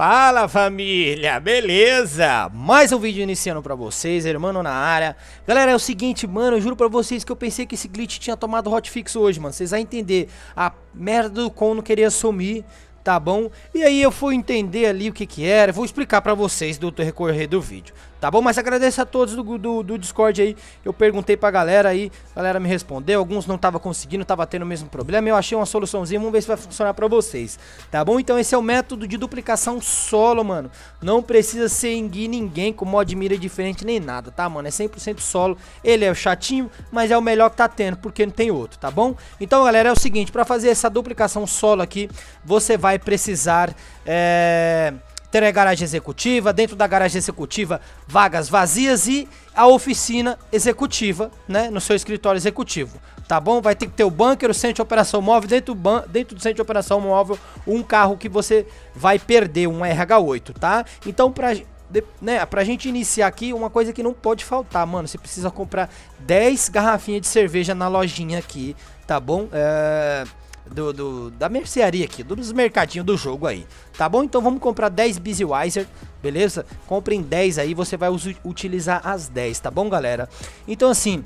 Fala família, beleza? Mais um vídeo iniciando pra vocês, irmão na área. Galera, é o seguinte, mano, eu juro pra vocês que eu pensei que esse glitch tinha tomado hotfix hoje, mano. Vocês vão entender, a merda do com não queria sumir tá bom? E aí eu fui entender ali o que que era, vou explicar pra vocês do recorrer do vídeo, tá bom? Mas agradeço a todos do, do, do, Discord aí, eu perguntei pra galera aí, a galera me respondeu, alguns não tava conseguindo, tava tendo o mesmo problema, eu achei uma soluçãozinha, vamos ver se vai funcionar pra vocês, tá bom? Então esse é o método de duplicação solo, mano, não precisa seguir ninguém com mod mira diferente nem nada, tá, mano? É 100% solo, ele é chatinho, mas é o melhor que tá tendo, porque não tem outro, tá bom? Então, galera, é o seguinte, pra fazer essa duplicação solo aqui, você vai precisar... É ter a garagem executiva, dentro da garagem executiva, vagas vazias e a oficina executiva, né, no seu escritório executivo, tá bom? Vai ter que ter o bunker, o centro de operação móvel, dentro do, dentro do centro de operação móvel, um carro que você vai perder, um RH8, tá? Então, pra, né, pra gente iniciar aqui, uma coisa que não pode faltar, mano, você precisa comprar 10 garrafinhas de cerveja na lojinha aqui, tá bom? É do, do, da mercearia aqui, dos mercadinhos do jogo aí, tá bom? Então vamos comprar 10 Busywiser, beleza? Comprem 10 aí, você vai utilizar as 10, tá bom, galera? Então assim,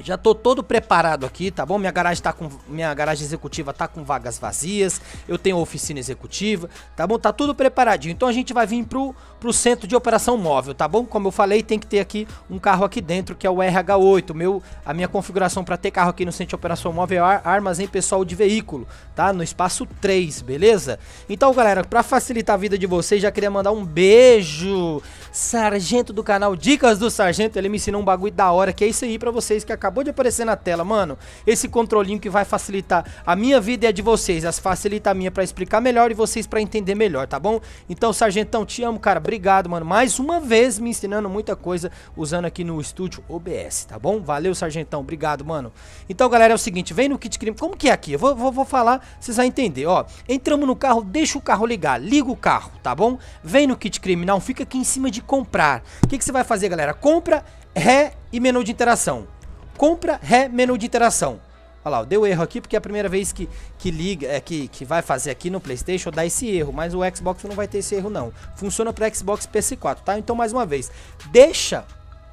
já tô todo preparado aqui, tá bom? Minha garagem tá com minha garagem executiva tá com vagas vazias. Eu tenho oficina executiva, tá bom? Tá tudo preparadinho. Então a gente vai vir pro pro centro de operação móvel, tá bom? Como eu falei, tem que ter aqui um carro aqui dentro, que é o RH8. Meu, a minha configuração para ter carro aqui no centro de operação móvel é armazém pessoal de veículo, tá? No espaço 3, beleza? Então, galera, para facilitar a vida de vocês, já queria mandar um beijo sargento do canal Dicas do Sargento, ele me ensinou um bagulho da hora, que é isso aí para vocês que acabou de aparecer na tela, mano. Esse controlinho que vai facilitar a minha vida e a de vocês, as facilita a minha para explicar melhor e vocês para entender melhor, tá bom? Então, sargentão, te amo, cara. Obrigado, mano. Mais uma vez me ensinando muita coisa usando aqui no estúdio OBS, tá bom? Valeu, sargentão. Obrigado, mano. Então, galera, é o seguinte, vem no kit crime. Como que é aqui? Eu vou, vou, vou falar, vocês vão entender, ó. Entramos no carro, deixa o carro ligar, liga o carro, tá bom? Vem no kit criminal, fica aqui em cima de comprar. O que, que você vai fazer, galera? Compra, ré e menu de interação. Compra, ré, menu de interação. Olha lá, deu erro aqui porque é a primeira vez que, que liga, é, que, que vai fazer aqui no Playstation dá esse erro, mas o Xbox não vai ter esse erro não. Funciona para Xbox PS4, tá? Então mais uma vez, deixa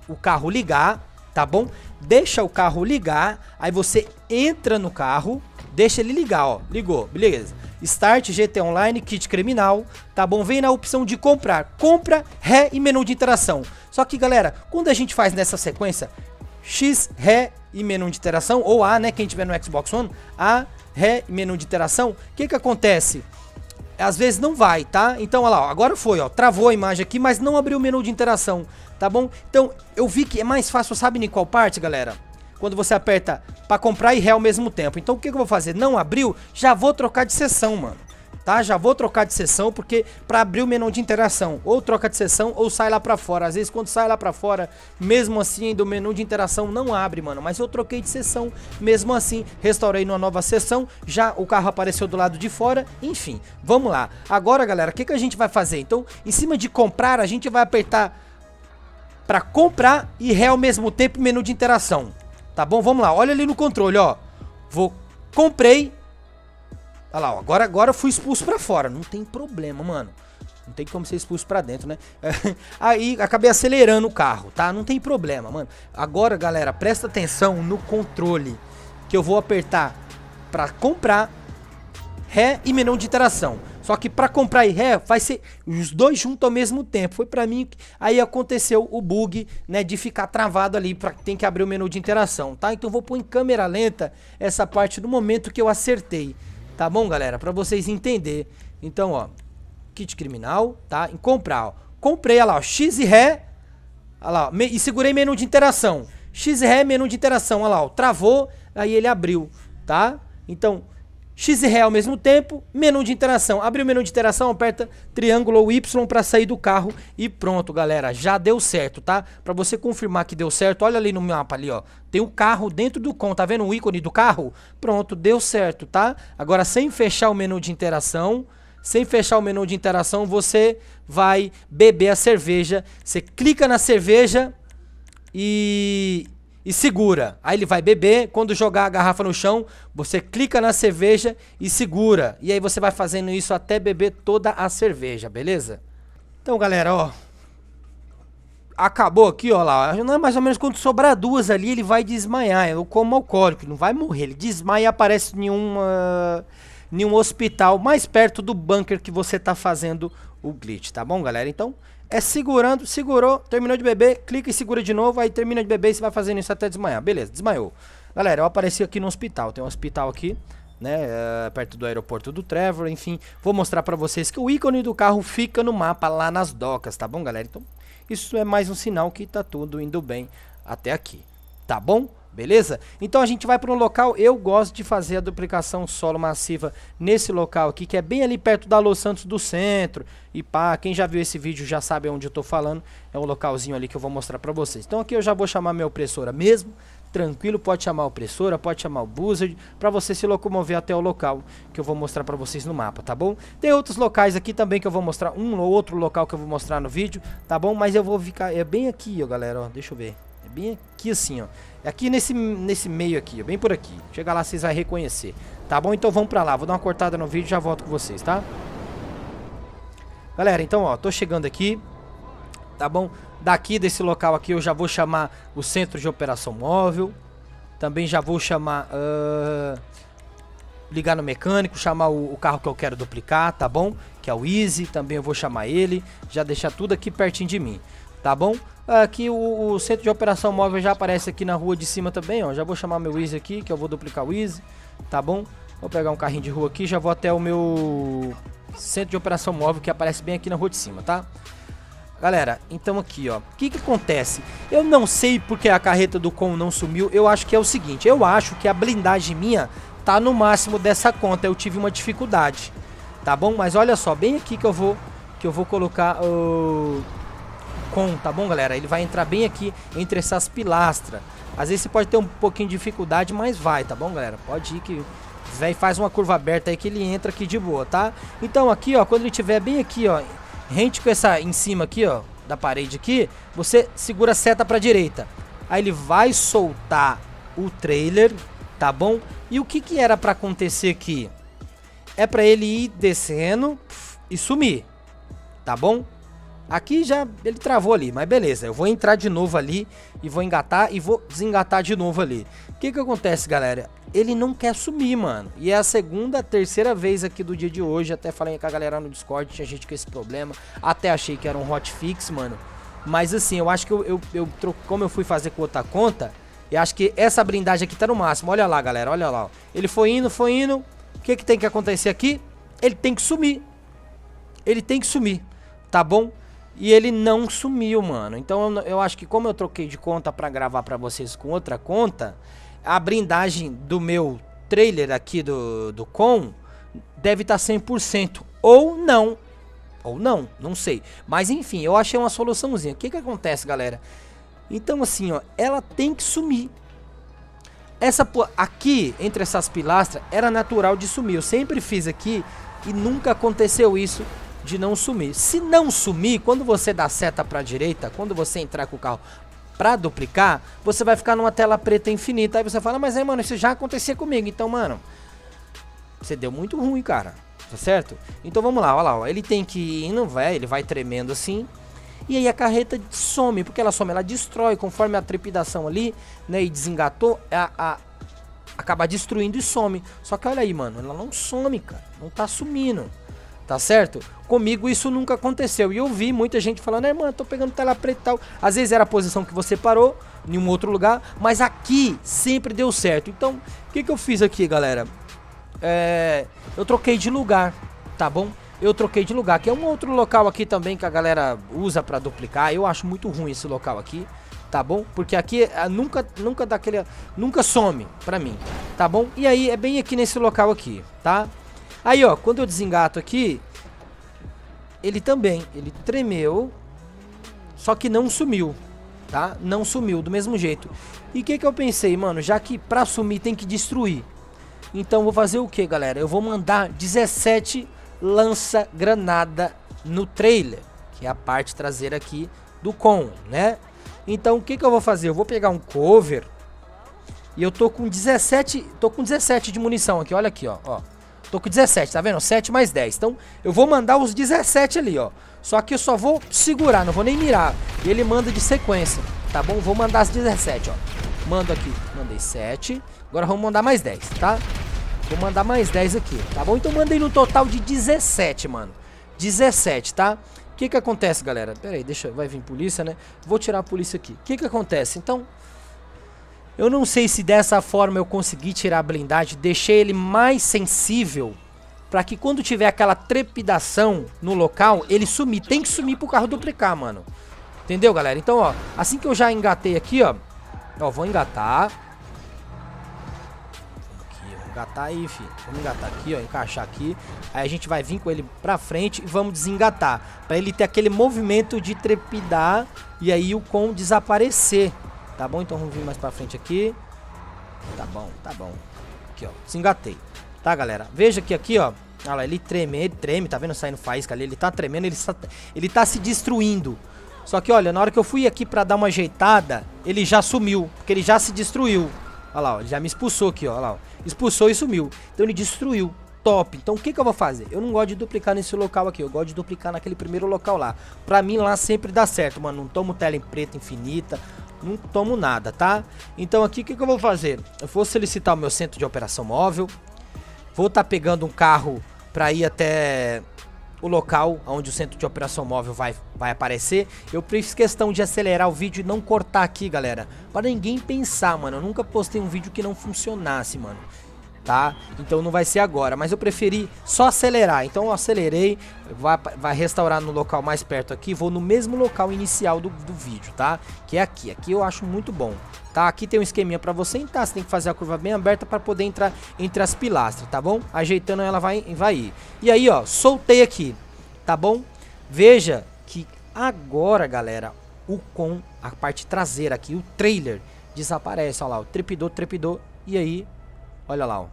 o carro ligar, tá bom? Deixa o carro ligar, aí você entra no carro, deixa ele ligar, ó, ligou, beleza. Start GT Online, kit criminal, tá bom? Vem na opção de comprar, compra, ré e menu de interação. Só que galera, quando a gente faz nessa sequência, X, Ré e menu de interação, ou A, né, quem tiver no Xbox One, A, Ré e menu de interação, o que que acontece? Às vezes não vai, tá? Então, olha lá, agora foi, ó, travou a imagem aqui, mas não abriu o menu de interação, tá bom? Então, eu vi que é mais fácil, sabe em qual parte, galera? Quando você aperta para comprar e ré ao mesmo tempo. Então, o que que eu vou fazer? Não abriu? Já vou trocar de sessão, mano tá? Já vou trocar de sessão porque para abrir o menu de interação, ou troca de sessão ou sai lá para fora. Às vezes quando sai lá para fora, mesmo assim do menu de interação não abre, mano, mas eu troquei de sessão, mesmo assim, restaurei numa nova sessão, já o carro apareceu do lado de fora, enfim. Vamos lá. Agora, galera, o que que a gente vai fazer? Então, em cima de comprar, a gente vai apertar para comprar e ré ao mesmo tempo menu de interação. Tá bom? Vamos lá. Olha ali no controle, ó. Vou comprei Olha lá, ó, agora, agora eu fui expulso pra fora. Não tem problema, mano. Não tem como ser expulso pra dentro, né? Aí acabei acelerando o carro, tá? Não tem problema, mano. Agora, galera, presta atenção no controle. Que eu vou apertar pra comprar ré e menu de interação. Só que para comprar e ré vai ser os dois juntos ao mesmo tempo. Foi para mim aí aconteceu o bug, né, de ficar travado ali para tem que abrir o menu de interação, tá? Então vou pôr em câmera lenta essa parte do momento que eu acertei. Tá bom, galera? Pra vocês entenderem. Então, ó. Kit criminal, tá? Em comprar, ó. Comprei, olha lá, ó. X e Ré. Olha lá, ó, e segurei menu de interação. X e Ré, menu de interação, olha lá, ó. Travou, aí ele abriu, tá? Então, X e Ré ao mesmo tempo, menu de interação. Abriu o menu de interação, aperta triângulo ou Y para sair do carro e pronto, galera. Já deu certo, tá? Para você confirmar que deu certo, olha ali no mapa ali, ó. Tem o um carro dentro do com, tá vendo o ícone do carro? Pronto, deu certo, tá? Agora sem fechar o menu de interação, sem fechar o menu de interação, você vai beber a cerveja. Você clica na cerveja e e segura. Aí ele vai beber, quando jogar a garrafa no chão, você clica na cerveja e segura. E aí você vai fazendo isso até beber toda a cerveja, beleza? Então, galera, ó, acabou aqui, ó lá. Não é mais ou menos quando sobrar duas ali, ele vai desmaiar. É como alcoólico, não vai morrer. Ele desmaia e aparece em uma, nenhum hospital mais perto do bunker que você tá fazendo o glitch, tá bom, galera? Então, é segurando, segurou, terminou de beber, clica e segura de novo, aí termina de beber e você vai fazendo isso até desmaiar. Beleza, desmaiou. Galera, eu apareci aqui no hospital, tem um hospital aqui, né, é, perto do aeroporto do Trevor, enfim. Vou mostrar pra vocês que o ícone do carro fica no mapa lá nas docas, tá bom, galera? Então, isso é mais um sinal que tá tudo indo bem até aqui, tá bom? Beleza? Então a gente vai para um local, eu gosto de fazer a duplicação solo massiva nesse local aqui, que é bem ali perto da Los Santos do centro. E pá, quem já viu esse vídeo já sabe onde eu tô falando, é o localzinho ali que eu vou mostrar para vocês. Então aqui eu já vou chamar minha opressora mesmo, tranquilo, pode chamar a opressora, pode chamar o Buzzard, para você se locomover até o local que eu vou mostrar para vocês no mapa, tá bom? Tem outros locais aqui também que eu vou mostrar, um ou outro local que eu vou mostrar no vídeo, tá bom? Mas eu vou ficar, é bem aqui, ó galera, ó, deixa eu ver, bem aqui assim, ó. É aqui nesse, nesse meio aqui, ó, bem por aqui. Chega lá, vocês vão reconhecer. Tá bom? Então vamos pra lá. Vou dar uma cortada no vídeo e já volto com vocês, tá? Galera, então, ó, tô chegando aqui. Tá bom? Daqui desse local aqui eu já vou chamar o centro de operação móvel. Também já vou chamar... Uh, ligar no mecânico, chamar o, o, carro que eu quero duplicar, tá bom? Que é o Easy, também eu vou chamar ele. Já deixar tudo aqui pertinho de mim tá bom? Aqui o, o, centro de operação móvel já aparece aqui na rua de cima também, ó. Já vou chamar meu Easy aqui, que eu vou duplicar o Easy, tá bom? Vou pegar um carrinho de rua aqui, já vou até o meu centro de operação móvel que aparece bem aqui na rua de cima, tá? Galera, então aqui, ó, o que que acontece? Eu não sei porque a carreta do com não sumiu, eu acho que é o seguinte, eu acho que a blindagem minha tá no máximo dessa conta, eu tive uma dificuldade, tá bom? Mas olha só, bem aqui que eu vou, que eu vou colocar o... Com, tá bom, galera? Ele vai entrar bem aqui entre essas pilastras. Às vezes você pode ter um pouquinho de dificuldade, mas vai, tá bom, galera? Pode ir que véio, faz uma curva aberta aí que ele entra aqui de boa, tá? Então aqui, ó, quando ele tiver bem aqui, ó, rente com essa em cima aqui, ó, da parede aqui, você segura a seta pra direita. Aí ele vai soltar o trailer, tá bom? E o que que era pra acontecer aqui? É pra ele ir descendo e sumir, tá bom? Aqui já ele travou ali, mas beleza. Eu vou entrar de novo ali e vou engatar e vou desengatar de novo ali. O que que acontece, galera? Ele não quer sumir, mano. E é a segunda, terceira vez aqui do dia de hoje. Até falei com a galera no Discord, tinha gente com esse problema. Até achei que era um hotfix, mano. Mas assim, eu acho que eu, eu, eu como eu fui fazer com outra conta, eu acho que essa blindagem aqui tá no máximo. Olha lá, galera, olha lá. Ó. Ele foi indo, foi indo. O que que tem que acontecer aqui? Ele tem que sumir. Ele tem que sumir, tá bom? E ele não sumiu, mano. Então eu, eu acho que como eu troquei de conta para gravar para vocês com outra conta, a blindagem do meu trailer aqui do, do com deve estar tá 100%. Ou não. Ou não, não sei. Mas enfim, eu achei uma soluçãozinha. O que que acontece, galera? Então assim, ó, ela tem que sumir. Essa aqui, entre essas pilastras, era natural de sumir. Eu sempre fiz aqui e nunca aconteceu isso de não sumir. Se não sumir, quando você dá seta para a direita, quando você entrar com o carro para duplicar, você vai ficar numa tela preta infinita. Aí você fala, mas aí, mano, isso já acontecia comigo. Então, mano, você deu muito ruim, cara. Tá certo? Então vamos lá, olha lá, ó. ele tem que ir indo, vai, ele vai tremendo assim. E aí a carreta some, porque ela some, ela destrói conforme a trepidação ali, né, e desengatou, a, a acaba destruindo e some. Só que olha aí, mano, ela não some, cara. Não tá sumindo tá certo? Comigo isso nunca aconteceu. E eu vi muita gente falando, é, mano, tô pegando tela preta e tal. Às vezes era a posição que você parou, em um outro lugar, mas aqui sempre deu certo. Então, o que, que eu fiz aqui, galera? É, eu troquei de lugar, tá bom? Eu troquei de lugar, que é um outro local aqui também que a galera usa pra duplicar. Eu acho muito ruim esse local aqui, tá bom? Porque aqui é, nunca, nunca dá aquele, nunca some pra mim, tá bom? E aí é bem aqui nesse local aqui, tá? Aí, ó, quando eu desengato aqui, ele também, ele tremeu, só que não sumiu, tá? Não sumiu, do mesmo jeito. E o que que eu pensei, mano? Já que pra sumir tem que destruir. Então vou fazer o que, galera? Eu vou mandar 17 lança-granada no trailer, que é a parte traseira aqui do com, né? Então o que, que eu vou fazer? Eu vou pegar um cover e eu tô com 17, tô com 17 de munição aqui, olha aqui, ó, ó. Tô com 17, tá vendo? 7 mais 10. Então, eu vou mandar os 17 ali, ó. Só que eu só vou segurar, não vou nem mirar. E ele manda de sequência, tá bom? Vou mandar as 17, ó. Mando aqui, mandei 7. Agora vamos mandar mais 10, tá? Vou mandar mais 10 aqui, tá bom? Então mandei no total de 17, mano. 17, tá? O que que acontece, galera? Pera aí, deixa, vai vir polícia, né? Vou tirar a polícia aqui. O que que acontece? Então, eu não sei se dessa forma eu consegui tirar a blindagem, deixei ele mais sensível para que quando tiver aquela trepidação no local, ele sumir. Tem que sumir pro carro duplicar, mano. Entendeu, galera? Então, ó, assim que eu já engatei aqui, ó, ó, vou engatar. Aqui, vou engatar aí, filho. Vamos engatar aqui, ó, encaixar aqui. Aí a gente vai vir com ele pra frente e vamos desengatar. Pra ele ter aquele movimento de trepidar e aí o com desaparecer. Tá bom? Então vamos vir mais pra frente aqui. Tá bom, tá bom. Aqui, ó. Desengatei. Tá, galera? Veja que aqui, ó. Olha lá, ele treme, ele treme, tá vendo saindo faísca ali? Ele tá tremendo, ele, está, ele tá se destruindo. Só que, olha, na hora que eu fui aqui pra dar uma ajeitada, ele já sumiu, porque ele já se destruiu. Olha lá, ó, ele já me expulsou aqui, ó, olha lá, ó. Expulsou e sumiu. Então ele destruiu. Top. Então o que, que eu vou fazer? Eu não gosto de duplicar nesse local aqui, eu gosto de duplicar naquele primeiro local lá. Pra mim lá sempre dá certo, mano. Não tomo tela em preta infinita, não tomo nada, tá? Então aqui o que, que eu vou fazer? Eu vou solicitar o meu centro de operação móvel. Vou estar tá pegando um carro para ir até o local onde o centro de operação móvel vai, vai aparecer. Eu fiz questão de acelerar o vídeo e não cortar aqui, galera. Para ninguém pensar, mano. Eu nunca postei um vídeo que não funcionasse, mano tá? Então não vai ser agora, mas eu preferi só acelerar. Então eu acelerei, vai, vai restaurar no local mais perto aqui, vou no mesmo local inicial do, do vídeo, tá? Que é aqui, aqui eu acho muito bom. Tá, aqui tem um esqueminha para você entrar, você tem que fazer a curva bem aberta para poder entrar entre as pilastras, tá bom? Ajeitando ela vai, vai ir. E aí, ó, soltei aqui, tá bom? Veja que agora, galera, o com a parte traseira aqui, o trailer, desaparece, ó lá, o trepidou, trepidou, e aí Olha lá, ó.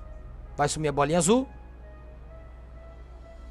Vai sumir a bolinha azul.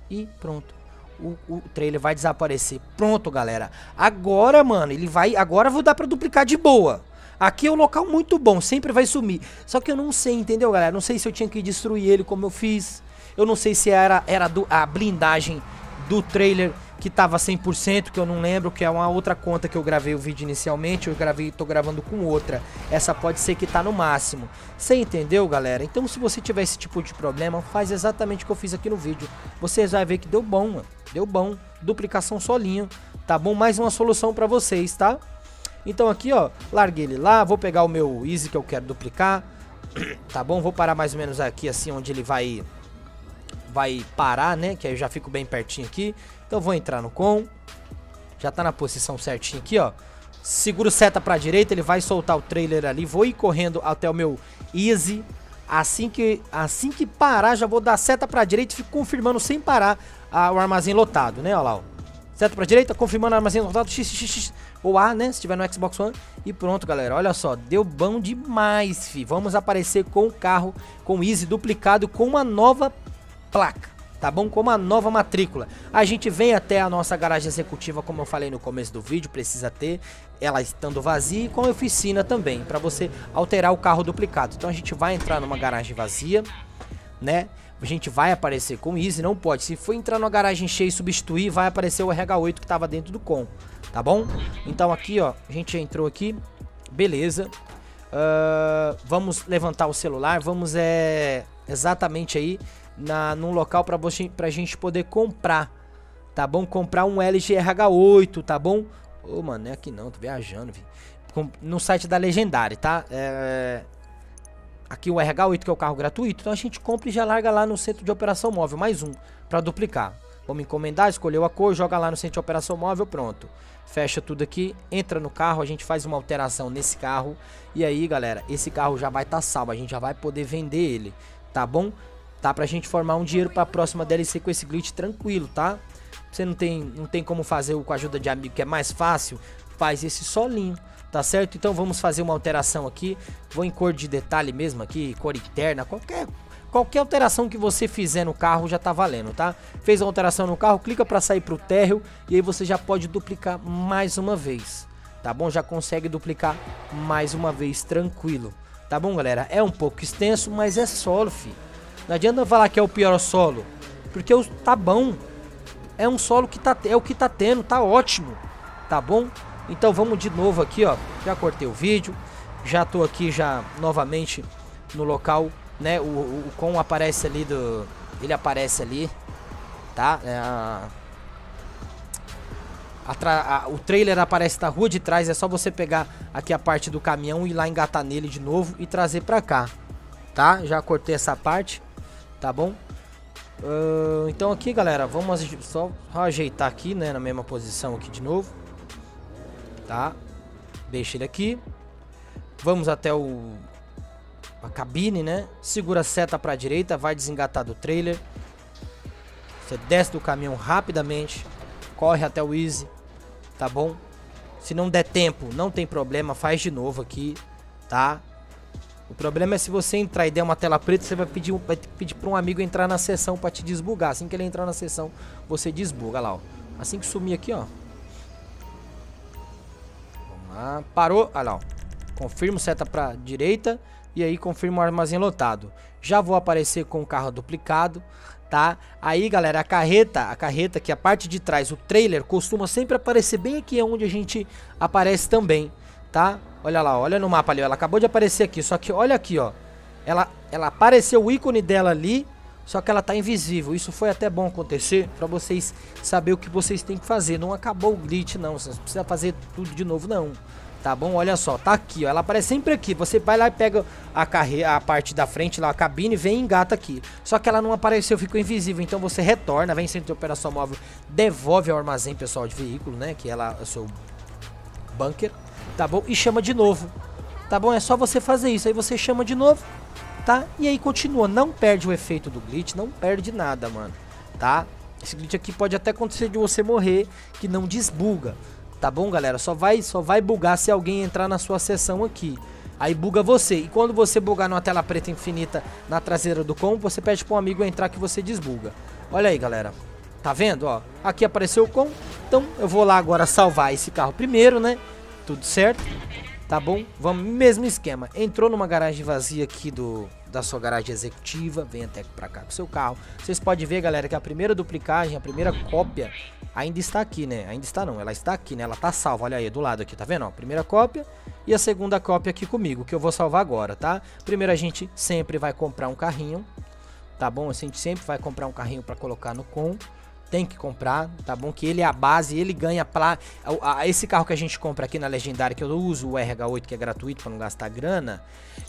E pronto. O, o trailer vai desaparecer. Pronto, galera. Agora, mano, ele vai... Agora vou dar pra duplicar de boa. Aqui é um local muito bom, sempre vai sumir. Só que eu não sei, entendeu, galera? Não sei se eu tinha que destruir ele como eu fiz. Eu não sei se era, era do, a blindagem do trailer que tava 100%, que eu não lembro, que é uma outra conta que eu gravei o vídeo inicialmente, eu gravei, tô gravando com outra. Essa pode ser que tá no máximo. Você entendeu, galera? Então se você tiver esse tipo de problema, faz exatamente o que eu fiz aqui no vídeo. Vocês vão ver que deu bom, mano. Deu bom. Duplicação solinho, tá bom? Mais uma solução pra vocês, tá? Então aqui, ó, larguei ele lá, vou pegar o meu Easy que eu quero duplicar, tá bom? Vou parar mais ou menos aqui, assim, onde ele vai vai parar, né? Que aí eu já fico bem pertinho aqui. Então vou entrar no com. Já tá na posição certinho aqui, ó. Seguro seta pra direita, ele vai soltar o trailer ali. Vou ir correndo até o meu Easy. Assim que, assim que parar, já vou dar seta pra direita e fico confirmando sem parar a, o armazém lotado, né? Olha lá, ó. Seta pra direita, confirmando o armazém lotado. X, x, x, ou A, né? Se tiver no Xbox One. E pronto, galera. Olha só, deu bom demais, fi. Vamos aparecer com o carro, com o Easy duplicado, com uma nova placa, tá bom? Com uma nova matrícula. A gente vem até a nossa garagem executiva, como eu falei no começo do vídeo, precisa ter ela estando vazia e com a oficina também, para você alterar o carro duplicado. Então a gente vai entrar numa garagem vazia, né? A gente vai aparecer com Easy, não pode. Se for entrar numa garagem cheia e substituir, vai aparecer o RH8 que estava dentro do com, tá bom? Então aqui, ó, a gente entrou aqui, beleza. Uh, vamos levantar o celular, vamos é, exatamente aí na, num local para você, pra gente poder comprar, tá bom? Comprar um LG RH8, tá bom? Ô, oh, mano, não é aqui não, tô viajando, vi. No site da Legendary, tá? É... Aqui o RH8, que é o carro gratuito, então a gente compra e já larga lá no centro de operação móvel, mais um, para duplicar. Vamos encomendar, escolheu a cor, joga lá no centro de operação móvel, pronto. Fecha tudo aqui, entra no carro, a gente faz uma alteração nesse carro. E aí, galera, esse carro já vai estar tá salvo, a gente já vai poder vender ele, tá bom? Tá? Pra gente formar um dinheiro pra próxima DLC com esse glitch tranquilo, tá? Você não tem, não tem como fazer com a ajuda de amigo que é mais fácil, faz esse solinho, tá certo? Então vamos fazer uma alteração aqui, vou em cor de detalhe mesmo aqui, cor interna, qualquer qualquer alteração que você fizer no carro já tá valendo, tá? Fez a alteração no carro, clica para sair pro térreo e aí você já pode duplicar mais uma vez, tá bom? Já consegue duplicar mais uma vez tranquilo, tá bom, galera? É um pouco extenso, mas é solo, fi. Não adianta falar que é o pior solo, porque tá bom. É um solo que tá, é o que tá tendo, tá ótimo, tá bom? Então vamos de novo aqui, ó. Já cortei o vídeo, já tô aqui já novamente no local, né? O, o, o com aparece ali do, ele aparece ali, tá? É a, a, a, o trailer aparece na rua de trás, é só você pegar aqui a parte do caminhão e ir lá engatar nele de novo e trazer pra cá, tá? Já cortei essa parte, tá bom? Uh, então aqui, galera, vamos só ajeitar aqui, né, na mesma posição aqui de novo tá? Deixa ele aqui. Vamos até o a cabine, né? Segura a seta para a direita, vai desengatar do trailer. Você desce do caminhão rapidamente, corre até o Easy, tá bom? Se não der tempo, não tem problema, faz de novo aqui, tá? O problema é se você entrar e der uma tela preta, você vai pedir, vai pedir para um amigo entrar na sessão para te desbugar. Assim que ele entrar na sessão, você desbuga lá, ó. Assim que sumir aqui, ó, ah, parou. Ah, lá, Confirmo seta pra direita. E aí confirmo o armazém lotado. Já vou aparecer com o carro duplicado, tá? Aí, galera, a carreta, a carreta que é a parte de trás, o trailer, costuma sempre aparecer bem aqui onde a gente aparece também, tá? Olha lá, olha no mapa ali, ela acabou de aparecer aqui, só que olha aqui, ó. Ela, ela apareceu o ícone dela ali, só que ela tá invisível. Isso foi até bom acontecer para vocês saber o que vocês têm que fazer. Não acabou o glitch, não. Você não precisa fazer tudo de novo, não. Tá bom? Olha só, tá aqui, ó. Ela aparece sempre aqui. Você vai lá e pega a a parte da frente lá, a cabine, vem e engata aqui. Só que ela não apareceu, ficou invisível. Então você retorna, vem centro de operação móvel, devolve ao armazém pessoal de veículo, né? Que ela é o seu bunker, tá bom? E chama de novo. Tá bom? É só você fazer isso. Aí você chama de novo tá? E aí continua, não perde o efeito do glitch, não perde nada, mano, tá? Esse glitch aqui pode até acontecer de você morrer, que não desbuga, tá bom, galera? Só vai, só vai bugar se alguém entrar na sua sessão aqui. Aí buga você. E quando você bugar numa tela preta infinita na traseira do com, você pede para um amigo entrar que você desbuga. Olha aí, galera. Tá vendo, ó? Aqui apareceu o com. Então eu vou lá agora salvar esse carro primeiro, né? Tudo certo. Tá bom? Vamos, mesmo esquema. Entrou numa garagem vazia aqui do, da sua garagem executiva, vem até pra cá com seu carro. Vocês podem ver, galera, que a primeira duplicagem, a primeira cópia ainda está aqui, né? Ainda está não, ela está aqui, né? Ela tá salva, olha aí, do lado aqui, tá vendo? Ó, primeira cópia e a segunda cópia aqui comigo, que eu vou salvar agora, tá? Primeiro a gente sempre vai comprar um carrinho, tá bom? A gente sempre vai comprar um carrinho para colocar no com tem que comprar, tá bom? Que ele é a base, ele ganha pra, esse carro que a gente compra aqui na Legendária, que eu uso o RH8 que é gratuito para não gastar grana,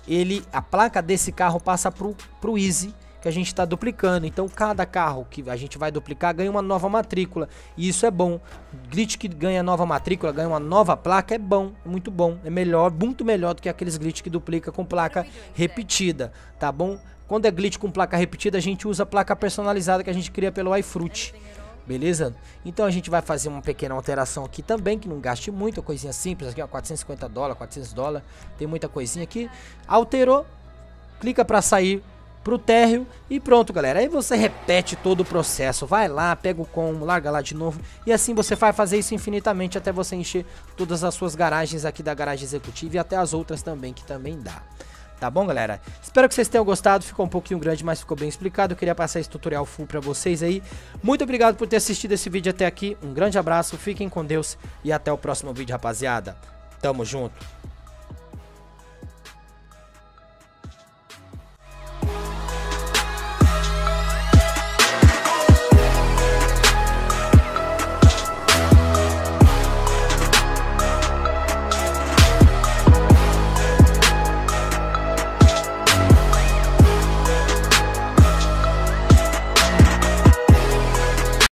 ele a placa desse carro passa pro pro Easy que a gente está duplicando. Então cada carro que a gente vai duplicar ganha uma nova matrícula e isso é bom. Glitch que ganha nova matrícula, ganha uma nova placa é bom, é muito bom, é melhor, muito melhor do que aqueles glitch que duplica com placa repetida, tá bom? Quando é glitch com placa repetida, a gente usa a placa personalizada que a gente cria pelo iFruit. Beleza? Então a gente vai fazer uma pequena alteração aqui também, que não gaste muito, coisinha simples aqui, ó, 450 dólares, 400 dólares, tem muita coisinha aqui. Alterou, clica para sair pro térreo e pronto, galera. Aí você repete todo o processo, vai lá, pega o com, larga lá de novo e assim você vai fazer isso infinitamente até você encher todas as suas garagens aqui da garagem executiva e até as outras também, que também dá. Tá bom, galera? Espero que vocês tenham gostado. Ficou um pouquinho grande, mas ficou bem explicado. Eu queria passar esse tutorial full pra vocês aí. Muito obrigado por ter assistido esse vídeo até aqui. Um grande abraço, fiquem com Deus e até o próximo vídeo, rapaziada. Tamo junto.